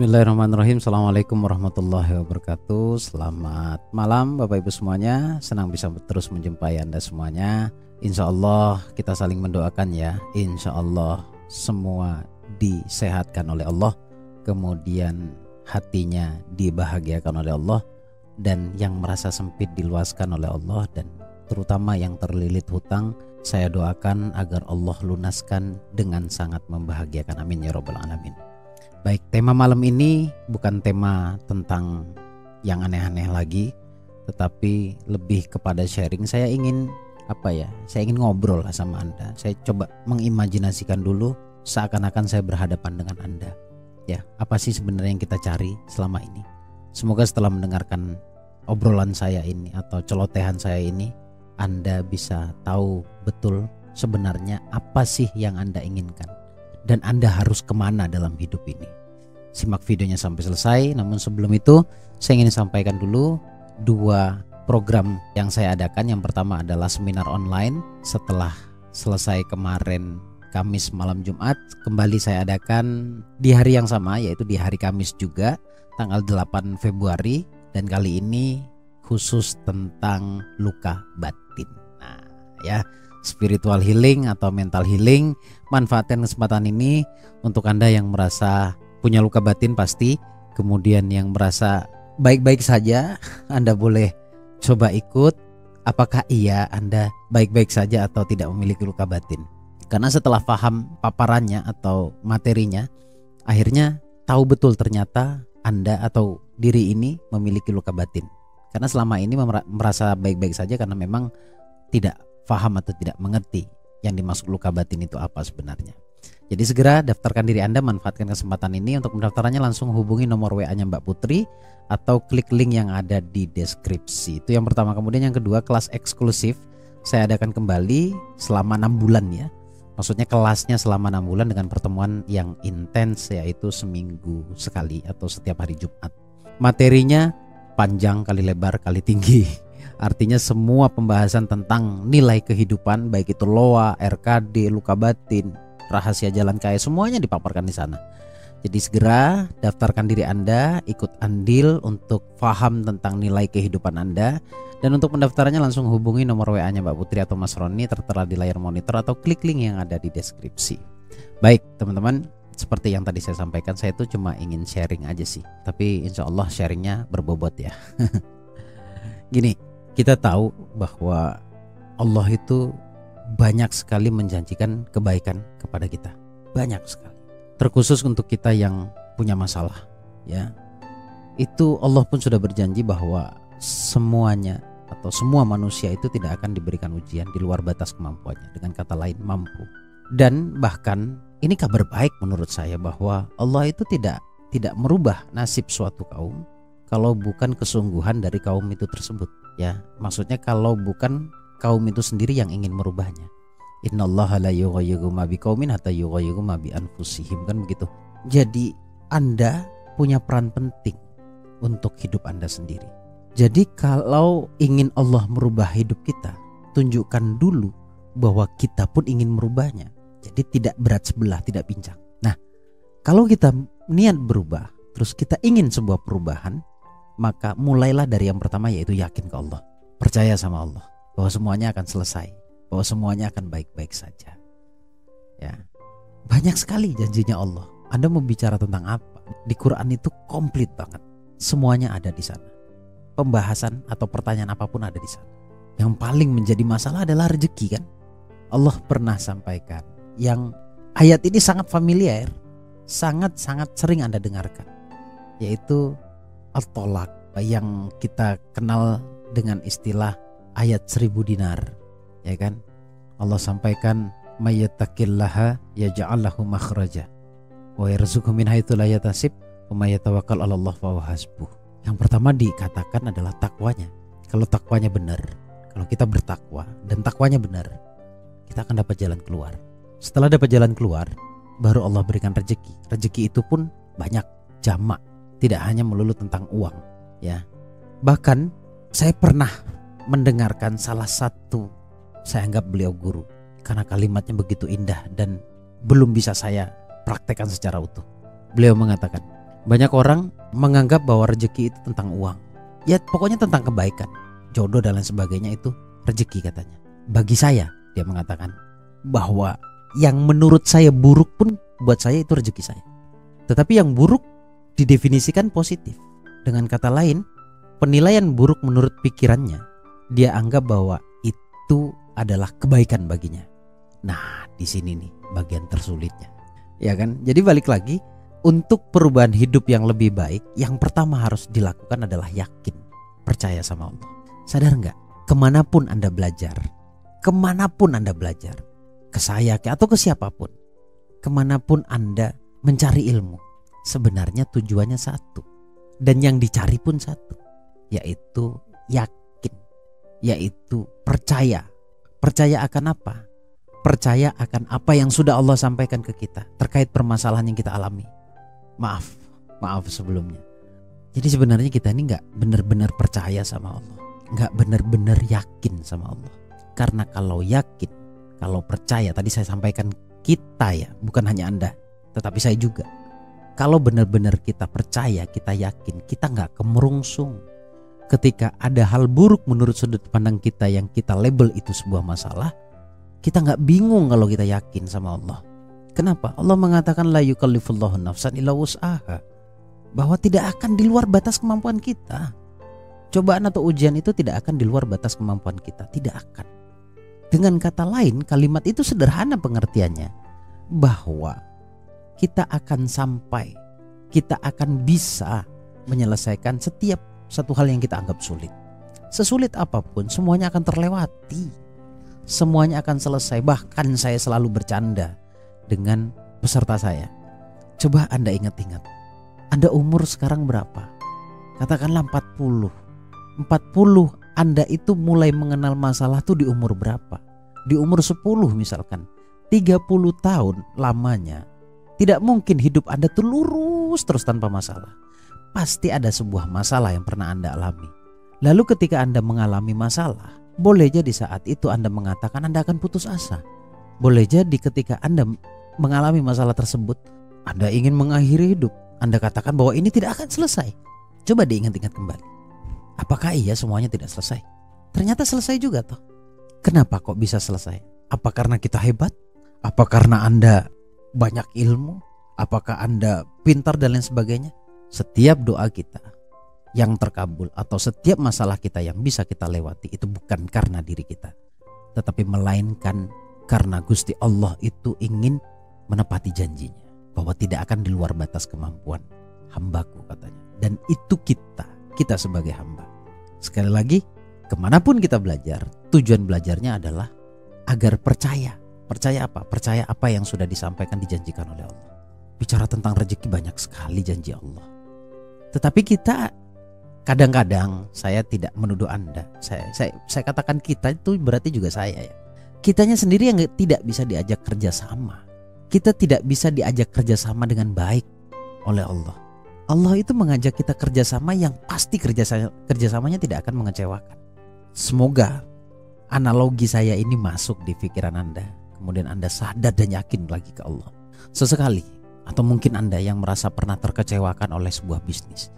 Bismillahirrahmanirrahim. Assalamualaikum warahmatullahi wabarakatuh. Selamat malam Bapak Ibu semuanya. Senang bisa terus menjumpai Anda semuanya. Insya Allah kita saling mendoakan ya. Insya Allah semua disehatkan oleh Allah. Kemudian hatinya dibahagiakan oleh Allah. Dan yang merasa sempit diluaskan oleh Allah. Dan terutama yang terlilit hutang Saya doakan agar Allah lunaskan dengan sangat membahagiakan. Amin ya Rabbal Alamin Baik, tema malam ini bukan tema tentang yang aneh-aneh lagi, tetapi lebih kepada sharing. Saya ingin apa ya? Saya ingin ngobrol lah sama Anda. Saya coba mengimajinasikan dulu seakan-akan saya berhadapan dengan Anda. Ya, apa sih sebenarnya yang kita cari selama ini? Semoga setelah mendengarkan obrolan saya ini atau celotehan saya ini, Anda bisa tahu betul sebenarnya apa sih yang Anda inginkan dan Anda harus ke mana dalam hidup ini. Simak videonya sampai selesai, namun sebelum itu saya ingin sampaikan dulu dua program yang saya adakan. Yang pertama adalah seminar online setelah selesai kemarin Kamis malam Jumat kembali saya adakan di hari yang sama yaitu di hari Kamis juga tanggal 8 Februari dan kali ini khusus tentang luka batin. Nah, ya spiritual healing atau mental healing. Manfaatkan kesempatan ini untuk Anda yang merasa punya luka batin pasti, kemudian yang merasa baik-baik saja, Anda boleh coba ikut. Apakah iya Anda baik-baik saja atau tidak memiliki luka batin? Karena setelah paham paparannya atau materinya, akhirnya tahu betul ternyata Anda atau diri ini memiliki luka batin. Karena selama ini merasa baik-baik saja karena memang tidak faham atau tidak mengerti yang dimaksud luka batin itu apa sebenarnya. Jadi segera daftarkan diri Anda, manfaatkan kesempatan ini untuk mendaftarannya langsung hubungi nomor WA-nya Mbak Putri atau klik link yang ada di deskripsi. Itu yang pertama. Kemudian yang kedua kelas eksklusif saya adakan kembali selama enam bulan ya. Maksudnya kelasnya selama enam bulan dengan pertemuan yang intens yaitu seminggu sekali atau setiap hari Jumat. Materinya panjang kali lebar kali tinggi Artinya semua pembahasan tentang nilai kehidupan baik itu loa, RKD, luka batin, rahasia jalan kaya semuanya dipaparkan di sana. Jadi segera daftarkan diri Anda, ikut andil untuk paham tentang nilai kehidupan Anda dan untuk pendaftarannya langsung hubungi nomor WA-nya Mbak Putri atau Mas Roni tertera di layar monitor atau klik link yang ada di deskripsi. Baik, teman-teman, seperti yang tadi saya sampaikan, saya itu cuma ingin sharing aja sih. Tapi insya Allah sharingnya berbobot ya. Gini, kita tahu bahwa Allah itu banyak sekali menjanjikan kebaikan kepada kita. Banyak sekali. Terkhusus untuk kita yang punya masalah, ya. Itu Allah pun sudah berjanji bahwa semuanya atau semua manusia itu tidak akan diberikan ujian di luar batas kemampuannya. Dengan kata lain, mampu. Dan bahkan ini kabar baik menurut saya bahwa Allah itu tidak tidak merubah nasib suatu kaum kalau bukan kesungguhan dari kaum itu tersebut ya maksudnya kalau bukan kaum itu sendiri yang ingin merubahnya. Innallaha la yughayyiru ma biqaumin hatta yughayyiru ma anfusihim kan begitu. Jadi Anda punya peran penting untuk hidup Anda sendiri. Jadi kalau ingin Allah merubah hidup kita tunjukkan dulu bahwa kita pun ingin merubahnya. Jadi tidak berat sebelah tidak pincang. Nah kalau kita niat berubah terus kita ingin sebuah perubahan maka mulailah dari yang pertama yaitu yakin ke Allah. Percaya sama Allah bahwa semuanya akan selesai, bahwa semuanya akan baik-baik saja. Ya. Banyak sekali janjinya Allah. Anda mau bicara tentang apa? Di Quran itu komplit banget. Semuanya ada di sana. Pembahasan atau pertanyaan apa pun ada di sana. Yang paling menjadi masalah adalah rezeki kan? Allah pernah sampaikan yang ayat ini sangat familiar, sangat-sangat sering Anda dengarkan, yaitu Al-Tolak yang kita kenal dengan istilah ayat seribu dinar ya kan? Allah sampaikan mayyattaqillaha yaj'allahu makhraja wa yarzuqhu min haitsu la yatasib wa may yatawakkal 'ala Allah fa hasbuh. Yang pertama dikatakan adalah takwanya. Kalau takwanya benar kalau kita bertakwa dan takwanya benar kita akan dapat jalan keluar. Setelah dapat jalan keluar baru Allah berikan rezeki. Rezeki itu pun banyak jamak tidak hanya melulu tentang uang ya bahkan saya pernah mendengarkan salah satu saya anggap beliau guru karena kalimatnya begitu indah dan belum bisa saya praktekkan secara utuh beliau mengatakan Banyak orang menganggap bahwa rezeki itu tentang uang. Ya pokoknya tentang kebaikan, jodoh dan lain sebagainya itu rezeki katanya. Bagi saya, dia mengatakan bahwa yang menurut saya buruk pun buat saya itu rezeki saya. Tetapi yang buruk didefinisikan positif. Dengan kata lain, penilaian buruk menurut pikirannya, dia anggap bahwa itu adalah kebaikan baginya. Nah, di sini nih bagian tersulitnya. Ya kan? Jadi balik lagi, untuk perubahan hidup yang lebih baik, yang pertama harus dilakukan adalah yakin, percaya sama Allah. Sadar nggak? Ke mana pun Anda belajar, ke mana pun Anda belajar, ke saya atau ke siapa pun, ke mana pun Anda mencari ilmu, sebenarnya tujuannya satu. Dan yang dicari pun satu, yaitu yakin, yaitu percaya. Percaya akan apa? Percaya akan apa yang sudah Allah sampaikan ke kita terkait permasalahan yang kita alami maaf maaf sebelumnya jadi sebenarnya kita ini nggak benar-benar percaya sama Allah nggak benar-benar yakin sama Allah karena kalau yakin kalau percaya tadi saya sampaikan kita ya bukan hanya anda tetapi saya juga kalau benar-benar kita percaya kita yakin kita nggak kemerungsung ketika ada hal buruk menurut sudut pandang kita yang kita label itu sebuah masalah kita nggak bingung kalau kita yakin sama Allah Kenapa? Allah mengatakan la yukallifullahu nafsan illa wus'aha. Bahwa tidak akan di luar batas kemampuan kita. Cobaan atau ujian itu tidak akan di luar batas kemampuan kita, tidak akan. Dengan kata lain, kalimat itu sederhana pengertiannya bahwa kita akan sampai, kita akan bisa menyelesaikan setiap satu hal yang kita anggap sulit. Sesulit apa pun, semuanya akan terlewati. Semuanya akan selesai. Bahkan saya selalu bercanda dengan peserta saya. Coba Anda ingat-ingat. Anda umur sekarang berapa? Katakanlah 40. 40 Anda itu mulai mengenal masalah tuh di umur berapa? Di umur 10 misalkan. 30 tahun lamanya. Tidak mungkin hidup Anda tuh terus tanpa masalah. Pasti ada sebuah masalah yang pernah Anda alami. Lalu ketika Anda mengalami masalah, boleh jadi saat itu Anda mengatakan Anda akan putus asa. Boleh jadi ketika Anda mengalami masalah tersebut, Anda ingin mengakhiri hidup, Anda katakan bahwa ini tidak akan selesai. Coba diingat-ingat kembali. Apakah iya semuanya tidak selesai? Ternyata selesai juga toh. Kenapa kok bisa selesai? Apa karena kita hebat? Apa karena Anda banyak ilmu? Apakah Anda pintar dan lain sebagainya? Setiap doa kita yang terkabul atau setiap masalah kita yang bisa kita lewati itu bukan karena diri kita, tetapi melainkan karena Gusti Allah itu ingin menepati janjinya bahwa tidak akan di luar batas kemampuan hambaku katanya. Dan itu kita, kita sebagai hamba. Sekali lagi, ke mana pun kita belajar, tujuan belajarnya adalah agar percaya. Percaya apa? Percaya apa yang sudah disampaikan dijanjikan oleh Allah. Bicara tentang rezeki banyak sekali janji Allah. Tetapi kita kadang-kadang saya tidak menuduh Anda. Saya, saya saya katakan kita itu berarti juga saya ya. Kitanya sendiri yang tidak bisa diajak kerjasama kita tidak bisa diajak kerjasama dengan baik oleh Allah. Allah itu mengajak kita kerjasama yang pasti kerjasama, kerjasamanya tidak akan mengecewakan. Semoga analogi saya ini masuk di pikiran Anda. Kemudian Anda sadar dan yakin lagi ke Allah. Sesekali atau mungkin Anda yang merasa pernah terkecewakan oleh sebuah bisnis.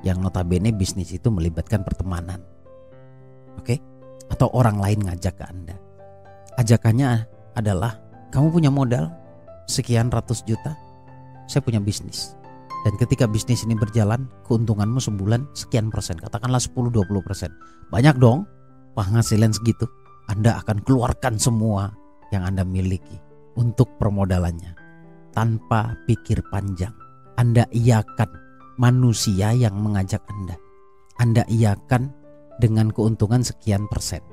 Yang notabene bisnis itu melibatkan pertemanan. Oke? Atau orang lain ngajak ke Anda. Ajakannya adalah kamu punya modal, sekian ratus juta, saya punya bisnis. Dan ketika bisnis ini berjalan, keuntunganmu sebulan sekian persen, katakanlah 10-20 persen. Banyak dong penghasilan segitu. Anda akan keluarkan semua yang Anda miliki untuk permodalannya. Tanpa pikir panjang. Anda iakan manusia yang mengajak Anda. Anda iakan dengan keuntungan sekian persen.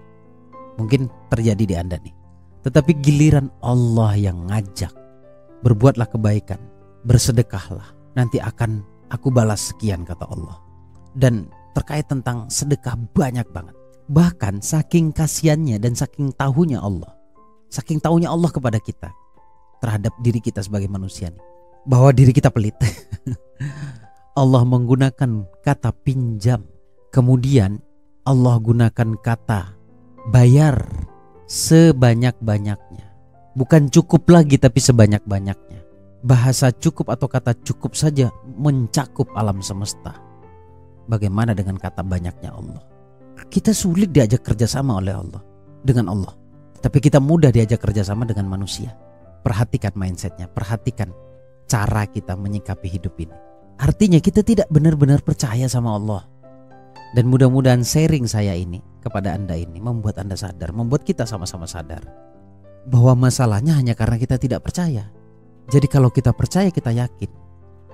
Mungkin terjadi di Anda nih. Tetapi giliran Allah yang ngajak berbuatlah kebaikan, bersedekahlah, nanti akan aku balas sekian kata Allah. Dan terkait tentang sedekah banyak banget. Bahkan saking kasihannya dan saking tahunya Allah. Saking tahunya Allah kepada kita terhadap diri kita sebagai manusia nih. Bahwa diri kita pelit. Allah menggunakan kata pinjam. Kemudian Allah gunakan kata bayar sebanyak-banyaknya Bukan cukup lagi tapi sebanyak-banyaknya. bahasa cukup atau kata cukup saja mencakup alam semesta. Bagaimana dengan kata banyaknya Allah? Kita sulit diajak kerjasama oleh Allah dengan Allah. Tapi kita mudah diajak kerjasama dengan manusia. Perhatikan mindsetnya, perhatikan cara kita menyikapi hidup ini. Artinya kita tidak benar-benar percaya sama Allah. Dan mudah-mudahan sharing saya ini kepada Anda ini membuat Anda sadar, membuat kita sama-sama sadar bahwa masalahnya hanya karena kita tidak percaya. Jadi kalau kita percaya, kita yakin,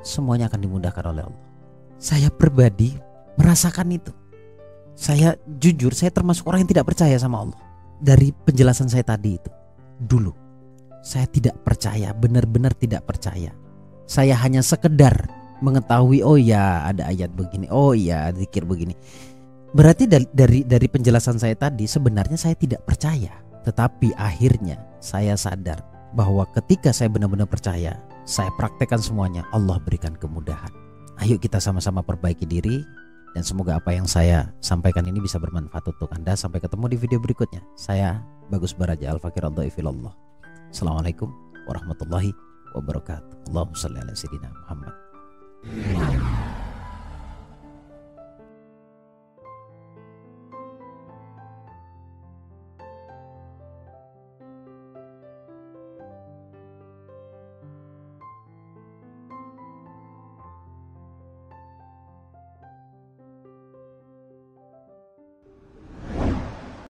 semuanya akan dimudahkan oleh Allah. Saya pribadi merasakan itu. Saya jujur, saya termasuk orang yang tidak percaya sama Allah. Dari penjelasan saya tadi itu, dulu saya tidak percaya, benar-benar tidak percaya. Saya hanya sekedar mengetahui, oh ya ada ayat begini, oh ya zikir begini. Berarti dari, dari dari penjelasan saya tadi sebenarnya saya tidak percaya, tetapi akhirnya saya sadar bahwa ketika saya benar-benar percaya, saya praktekkan semuanya, Allah berikan kemudahan. Ayo kita sama-sama perbaiki diri dan semoga apa yang saya sampaikan ini bisa bermanfaat untuk Anda. Sampai ketemu di video berikutnya. Saya Bagus Baraja Al-Fakir al Assalamualaikum warahmatullahi wabarakatuh. Allahumma salli ala Muhammad.